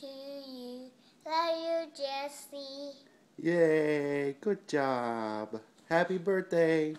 to you. Love you, Jesse. Yay, good job. Happy birthday.